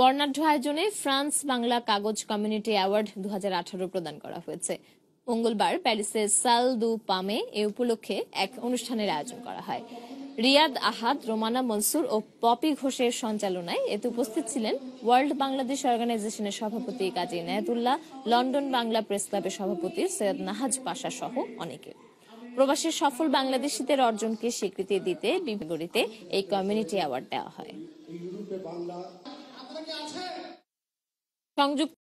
বর্ণাঢ্য আয়োজনে ফ্রান্স বাংলা কাগজ কমিউনিটি অ্যাওয়ার্ড দু হাজার আঠারো প্রদান করা হয়েছে। মঙ্গলবার প্যারিসের সাল দু পামে এ উপলক্ষে এক অনুষ্ঠানের আয়োজন করা হয়। রিয়াদ আহাদ, রোমানা মনসুর ও পপি ঘোষের সঞ্চালনায় এতে উপস্থিত ছিলেন ওয়ার্ল্ড বাংলাদেশ অর্গানাইজেশনের সভাপতি কাজী নায়াতুল্লাহ, লন্ডন বাংলা প্রেস ক্লাবের সভাপতি সৈয়দ নাহাজ পাশা সহ অনেকে। প্রবাসী সফল বাংলাদেশিদের অর্জনকে স্বীকৃতি দিতে বিপরীতে এই কমিউনিটি অ্যাওয়ার্ড দেওয়া হয়। সংযুক্ত